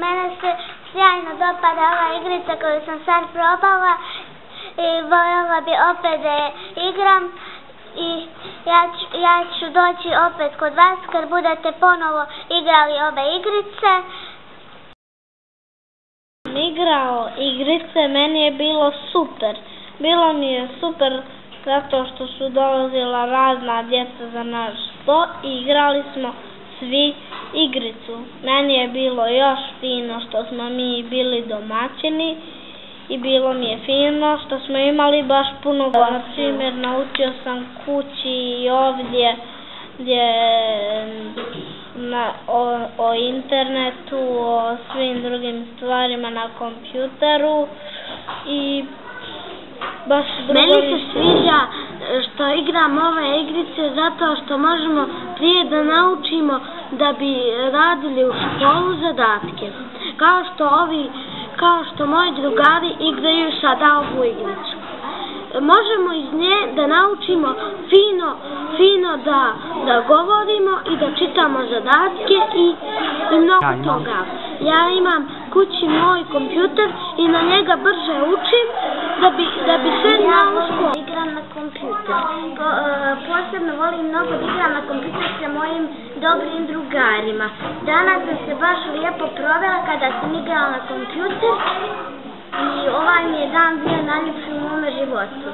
Mene se sjajno dopada ova igrica koju sam sad probala i voljela bi opet da je igram i ja ću, ja ću doći opet kod vas kad budete ponovo igrali ove igrice. Igrao igrice, meni je bilo super. Bilo mi je super zato što su dolazila razna djeca za naš sto i igrali smo svi igricu. Meni je bilo još fino što smo mi bili domaćini i bilo mi je fino što smo imali baš puno gostiju. Na primjer, naučio sam kući i ovdje gdje na, o, o internetu, o svim drugim stvarima na kompjuteru i baš drugo Meni se sviđa što igram ove igrice zato što možemo prije da naučimo da bi radili u školu zadatke. Kao što ovi, kao što moji drugari igraju sada ovu igricu. Možemo iz nje da naučimo fino, fino da, da govorimo i da čitamo zadatke i, i mnogo ja toga. Ja imam kući moj kompjuter i na njega brže učim da bi, da bi sve naučio. Igram na kompjuter. Po, uh, posebno volim mnogo da igram na kompjuter sa mojim dobrim drugarima. Danas sam se baš lijepo provela kada sam igrala na kompjuter i ovaj mi je dan bio najljepši u mome životu.